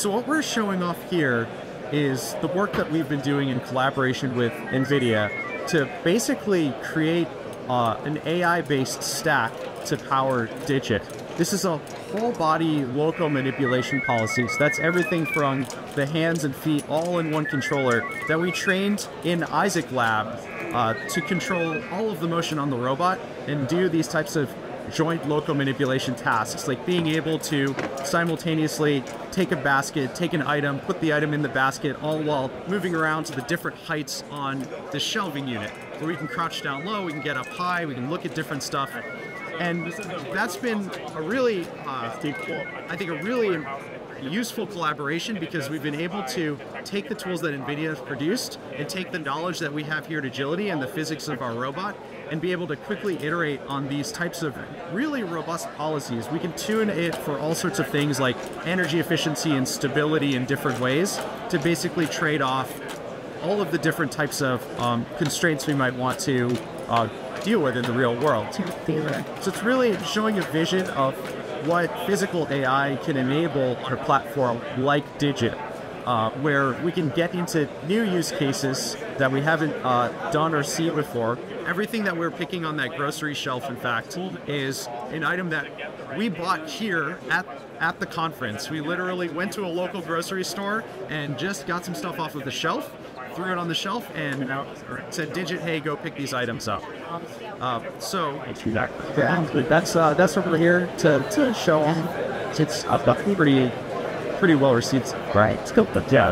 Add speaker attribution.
Speaker 1: So what we're showing off here is the work that we've been doing in collaboration with NVIDIA to basically create uh, an AI-based stack to power Digit. This is a whole body local manipulation policy. So that's everything from the hands and feet all in one controller that we trained in Isaac Lab uh, to control all of the motion on the robot and do these types of joint local manipulation tasks, like being able to simultaneously take a basket, take an item, put the item in the basket, all while moving around to the different heights on the shelving unit, where we can crouch down low, we can get up high, we can look at different stuff. And that's been a really, uh, I think, a really useful collaboration because we've been able to take the tools that NVIDIA has produced and take the knowledge that we have here at Agility and the physics of our robot and be able to quickly iterate on these types of really robust policies. We can tune it for all sorts of things like energy efficiency and stability in different ways to basically trade off all of the different types of um, constraints we might want to uh, deal with in the real world. So it's really showing a vision of what physical AI can enable on a platform like Digit, uh, where we can get into new use cases that we haven't uh, done or seen before. Everything that we're picking on that grocery shelf, in fact, is an item that we bought here at at the conference. We literally went to a local grocery store and just got some stuff off of the shelf, threw it on the shelf, and said, "Digit, hey, go pick these items up." Uh, so that's uh, that's over here to, to show. It's uh, pretty pretty well received.
Speaker 2: Right. Let's go. Yeah.